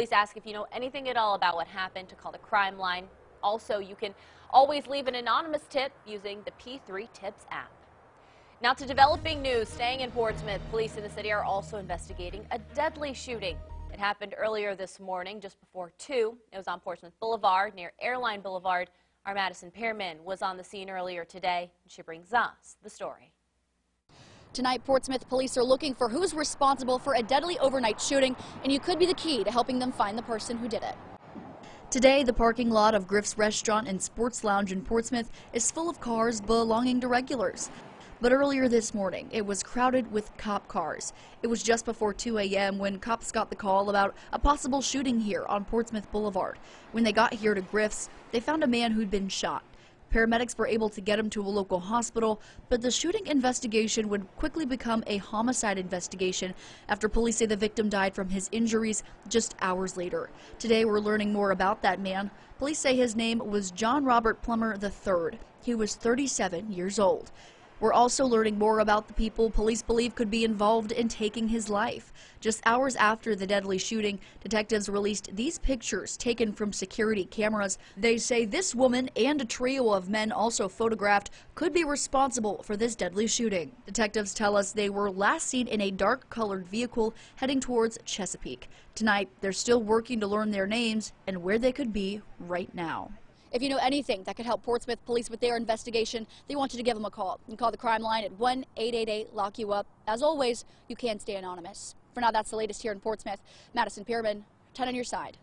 Please ask if you know anything at all about what happened to call the crime line. Also, you can always leave an anonymous tip using the P3 Tips app. Now to developing news, staying in Portsmouth, police in the city are also investigating a deadly shooting. It happened earlier this morning, just before 2. It was on Portsmouth Boulevard near Airline Boulevard. Our Madison Pearman was on the scene earlier today. And she brings us the story. Tonight, Portsmouth police are looking for who's responsible for a deadly overnight shooting, and you could be the key to helping them find the person who did it. Today, the parking lot of Griff's Restaurant and Sports Lounge in Portsmouth is full of cars belonging to regulars. But earlier this morning, it was crowded with cop cars. It was just before 2 a.m. when cops got the call about a possible shooting here on Portsmouth Boulevard. When they got here to Griff's, they found a man who'd been shot. Paramedics were able to get him to a local hospital, but the shooting investigation would quickly become a homicide investigation after police say the victim died from his injuries just hours later. Today, we're learning more about that man. Police say his name was John Robert Plummer III. He was 37 years old. We're also learning more about the people police believe could be involved in taking his life. Just hours after the deadly shooting, detectives released these pictures taken from security cameras. They say this woman and a trio of men also photographed could be responsible for this deadly shooting. Detectives tell us they were last seen in a dark colored vehicle heading towards Chesapeake. Tonight, they're still working to learn their names and where they could be right now. If you know anything that could help Portsmouth police with their investigation, they want you to give them a call. You can call the crime line at 1-888-LOCK-YOU-UP. As always, you can stay anonymous. For now, that's the latest here in Portsmouth. Madison Pearman, 10 on your side.